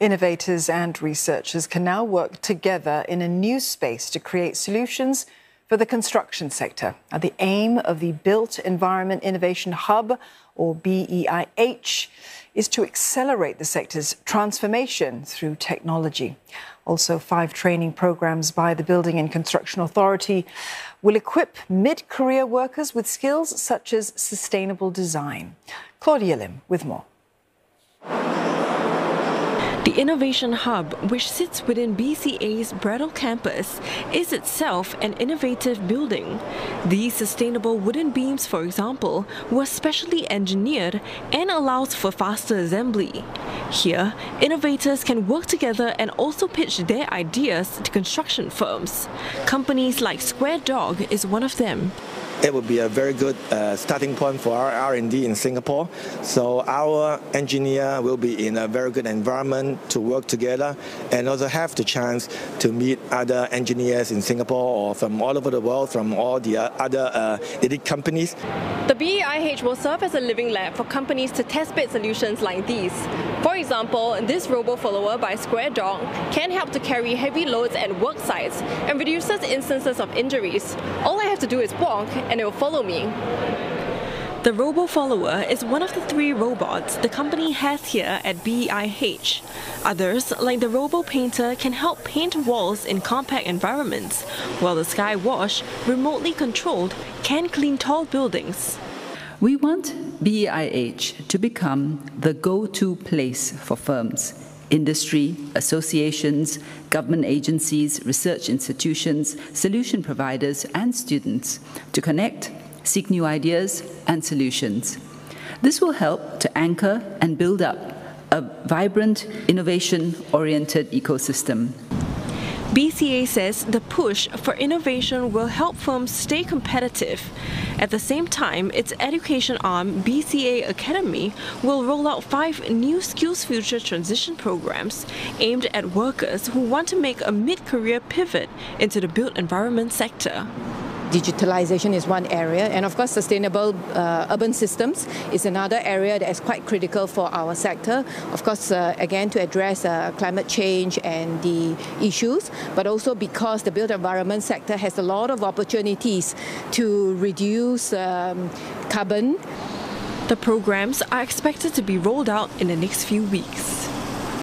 Innovators and researchers can now work together in a new space to create solutions for the construction sector. the aim of the Built Environment Innovation Hub, or BEIH, is to accelerate the sector's transformation through technology. Also, five training programs by the Building and Construction Authority will equip mid career workers with skills such as sustainable design. Claudia Lim with more. The Innovation Hub, which sits within BCA's Braddell campus, is itself an innovative building. These sustainable wooden beams, for example, were specially engineered and allows for faster assembly. Here, innovators can work together and also pitch their ideas to construction firms. Companies like Square Dog is one of them it would be a very good uh, starting point for our R&D in Singapore. So our engineer will be in a very good environment to work together and also have the chance to meet other engineers in Singapore or from all over the world from all the other uh, elite companies. The BEIH will serve as a living lab for companies to test bed solutions like these. For example, this robo-follower by Square Dog can help to carry heavy loads at work sites and reduces instances of injuries. All I have to do is walk and it will follow me. The Robo-Follower is one of the three robots the company has here at BIH. Others, like the Robo-Painter, can help paint walls in compact environments, while the Sky Wash, remotely controlled, can clean tall buildings. We want BIH to become the go-to place for firms industry, associations, government agencies, research institutions, solution providers, and students to connect, seek new ideas and solutions. This will help to anchor and build up a vibrant, innovation oriented ecosystem. BCA says the push for innovation will help firms stay competitive. At the same time, its education arm, BCA Academy, will roll out five new Skills Future transition programs aimed at workers who want to make a mid career pivot into the built environment sector digitalization is one area, and of course, sustainable uh, urban systems is another area that is quite critical for our sector. Of course, uh, again, to address uh, climate change and the issues, but also because the built environment sector has a lot of opportunities to reduce um, carbon. The programs are expected to be rolled out in the next few weeks.